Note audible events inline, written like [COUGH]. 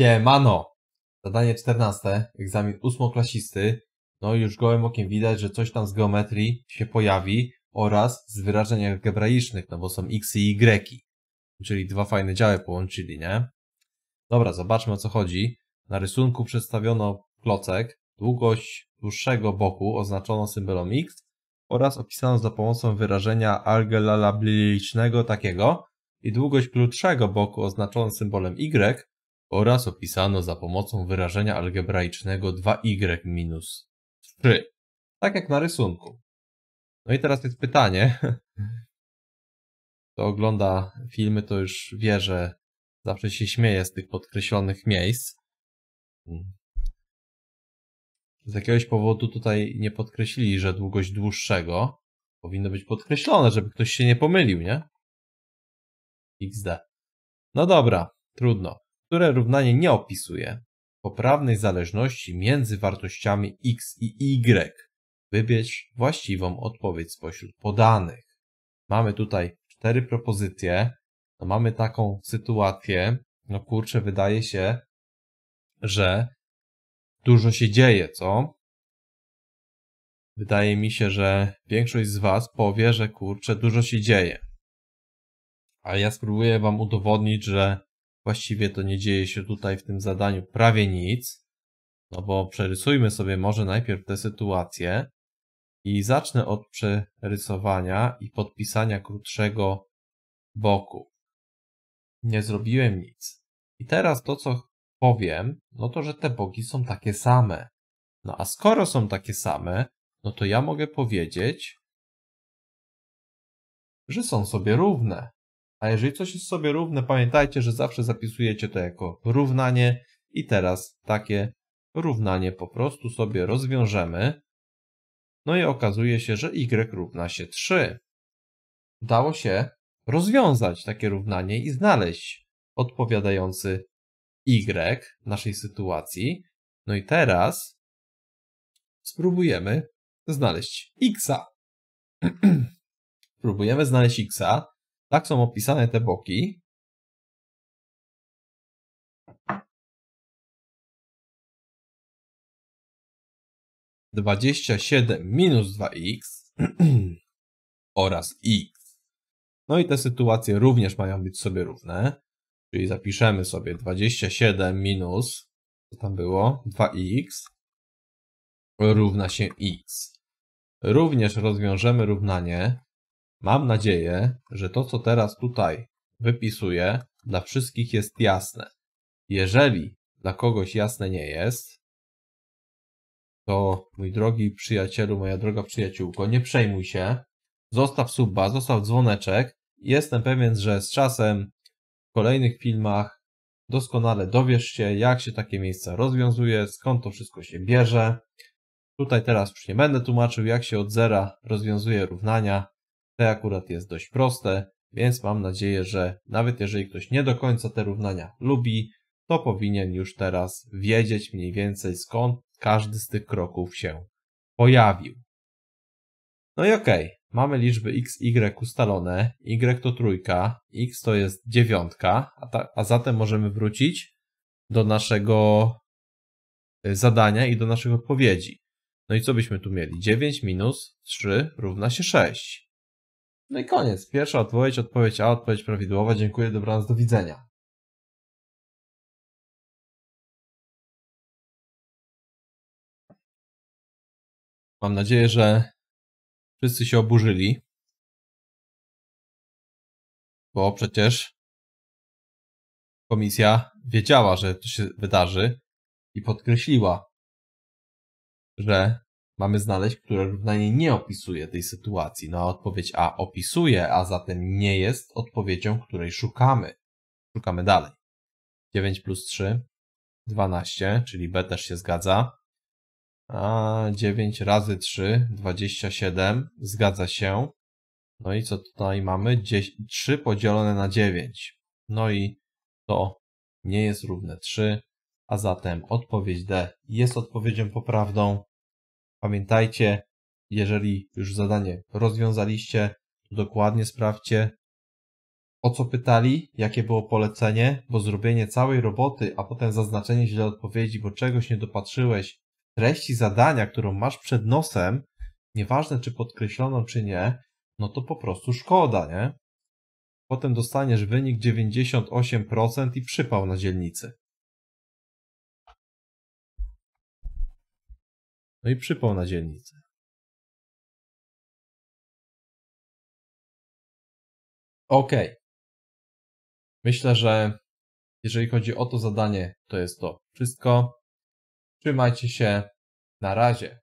Siemano! Zadanie 14, egzamin ósmoklasisty. No i już gołym okiem widać, że coś tam z geometrii się pojawi oraz z wyrażeń algebraicznych, no bo są x i y. Czyli dwa fajne działy połączyli, nie? Dobra, zobaczmy o co chodzi. Na rysunku przedstawiono klocek, długość dłuższego boku oznaczono symbolem x oraz opisano za pomocą wyrażenia algebraicznego takiego i długość krótszego boku oznaczoną symbolem y oraz opisano za pomocą wyrażenia algebraicznego 2y minus 3. Tak jak na rysunku. No i teraz jest pytanie. [LAUGHS] Kto ogląda filmy, to już wie, że zawsze się śmieje z tych podkreślonych miejsc. Z jakiegoś powodu tutaj nie podkreślili, że długość dłuższego powinno być podkreślone, żeby ktoś się nie pomylił, nie? XD. No dobra, trudno które równanie nie opisuje poprawnej zależności między wartościami x i y. Wybierz właściwą odpowiedź spośród podanych. Mamy tutaj cztery propozycje. No mamy taką sytuację, no kurczę, wydaje się, że dużo się dzieje, co? Wydaje mi się, że większość z Was powie, że kurczę, dużo się dzieje. A ja spróbuję Wam udowodnić, że Właściwie to nie dzieje się tutaj w tym zadaniu prawie nic. No bo przerysujmy sobie może najpierw tę sytuację i zacznę od przerysowania i podpisania krótszego boku. Nie zrobiłem nic. I teraz to, co powiem, no to, że te boki są takie same. No a skoro są takie same, no to ja mogę powiedzieć, że są sobie równe. A jeżeli coś jest sobie równe, pamiętajcie, że zawsze zapisujecie to jako równanie i teraz takie równanie po prostu sobie rozwiążemy. No i okazuje się, że y równa się 3. Udało się rozwiązać takie równanie i znaleźć odpowiadający y naszej sytuacji. No i teraz spróbujemy znaleźć xa. [CLEARS THROAT] spróbujemy znaleźć xa tak są opisane te boki. Dwadzieścia siedem minus dwa x [CLEARS THROAT] oraz x. No i te sytuacje również mają być sobie równe. Czyli zapiszemy sobie 27 minus, co tam było, 2x równa się x. Również rozwiążemy równanie Mam nadzieję, że to, co teraz tutaj wypisuję, dla wszystkich jest jasne. Jeżeli dla kogoś jasne nie jest, to mój drogi przyjacielu, moja droga przyjaciółko, nie przejmuj się. Zostaw suba, zostaw dzwoneczek. Jestem pewien, że z czasem w kolejnych filmach doskonale dowiesz się, jak się takie miejsca rozwiązuje, skąd to wszystko się bierze. Tutaj teraz już nie będę tłumaczył, jak się od zera rozwiązuje równania. Te akurat jest dość proste, więc mam nadzieję, że nawet jeżeli ktoś nie do końca te równania lubi, to powinien już teraz wiedzieć mniej więcej skąd każdy z tych kroków się pojawił. No i okej, okay. mamy liczby x, y ustalone, y to trójka, x to jest dziewiątka, a, a zatem możemy wrócić do naszego y, zadania i do naszych odpowiedzi. No i co byśmy tu mieli? 9 minus 3 równa się 6. No i koniec. Pierwsza odpowiedź, odpowiedź A, odpowiedź prawidłowa. Dziękuję, dobranoc, do widzenia. Mam nadzieję, że wszyscy się oburzyli, bo przecież komisja wiedziała, że to się wydarzy i podkreśliła, że mamy znaleźć, które równanie nie opisuje tej sytuacji. No a odpowiedź A opisuje, a zatem nie jest odpowiedzią, której szukamy. Szukamy dalej. 9 plus 3, 12, czyli B też się zgadza. A 9 razy 3, 27, zgadza się. No i co tutaj mamy? 3 podzielone na 9. No i to nie jest równe 3, a zatem odpowiedź D jest odpowiedzią poprawną. Pamiętajcie, jeżeli już zadanie rozwiązaliście, to dokładnie sprawdźcie, O co pytali? Jakie było polecenie? Bo zrobienie całej roboty, a potem zaznaczenie źle odpowiedzi, bo czegoś nie dopatrzyłeś treści zadania, którą masz przed nosem, nieważne czy podkreśloną, czy nie, no to po prostu szkoda, nie? Potem dostaniesz wynik 98% i przypał na dzielnicy. No i przypał na dzielnicy. Ok. Myślę, że jeżeli chodzi o to zadanie, to jest to wszystko. Trzymajcie się. Na razie.